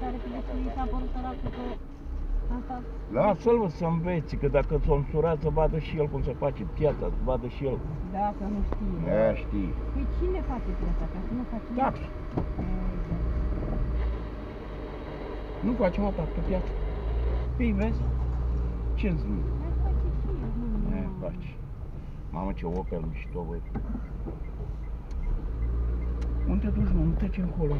tare că de mi s-a părut săracul că asta... Lasă-l să înveți, că dacă ți-o însurat să vadă și el cum se face piața, să vadă și el. Da, că nu știe. E, știi. Păi cine face piața? Ca să nu face... Tax. Ei, da. Nu facem o tax pe piață. Păi vezi? Ce-ți zic? Mai face și el, nu, E, nu. faci. Mamă, ce Opel mișto, băi. Unde te duci, mă? Nu trece încolo.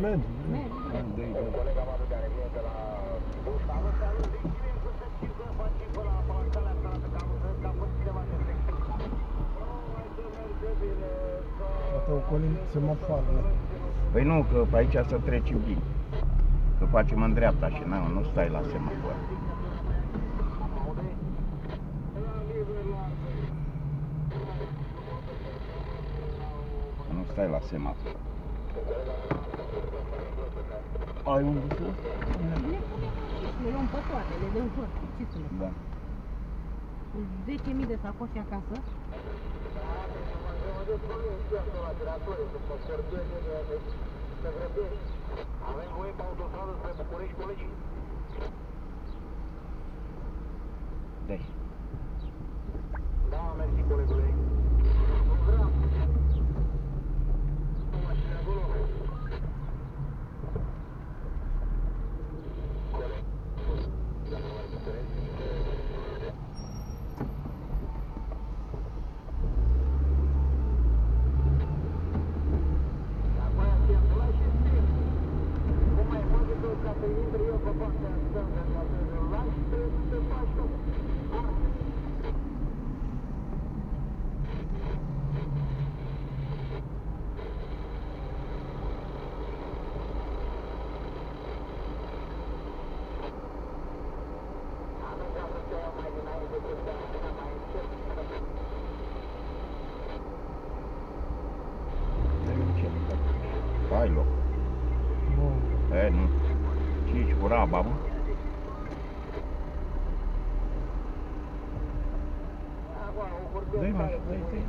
Mergi. Merge. Poate ocolim semafoarele. Păi nu, că pe aici să treci bine. Că facem în dreapta și nu, nu stai la semafor. Nu stai la semafor. Ai unde să? Le punem aici, le luăm pe toate, le dăm jos. Ce să le Da. fac? 10.000 de sacoși acasă. Avem voie pe autostradă spre București, colegii? Dai. Da, mersi, colegule. Nu vreau. Nu mașini acolo. Coleg. Dacă v-ar interes, Acum aia ți-am să lași și scris. Cum mai poate că ca să intre eu pe partea stângă, ca să-l lași, trebuie să faci tu. Orice. Nu vreau să te iau mai dinainte că de acum mai încet. Dai un ce Ai loc. Nu. E, nu. Ce ești cu raba, mă? Acum, o vorbim Dă-i, mă, tare, dă-i, cu dă-i,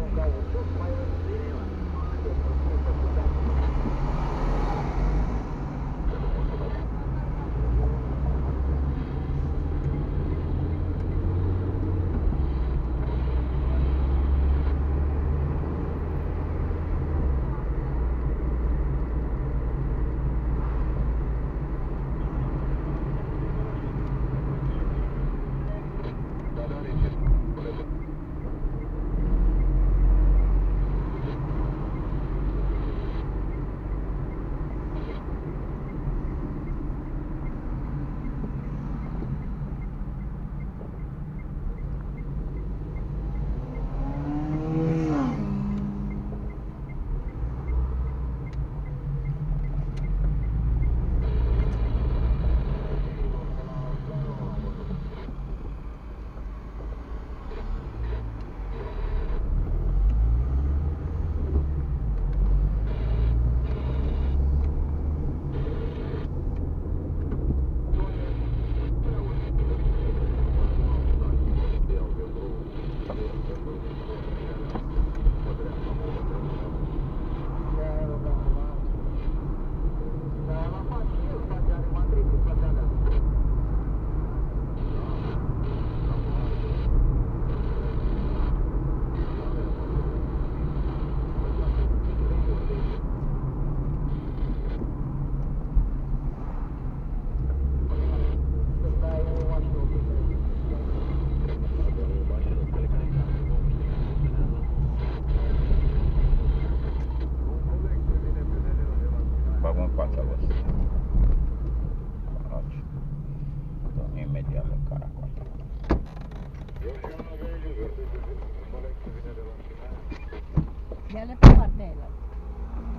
Ia-le pe partea aia.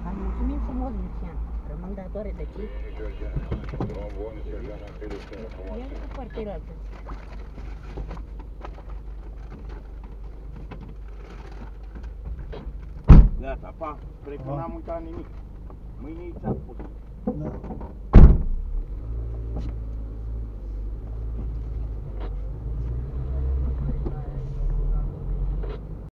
Hai, mulțumim frumos, Lucian. Rămân datoare de ce? Ia-le pe partea aia. Gata, pa. Cred că n-am uitat nimic. Mâine i ți-am spus. Da.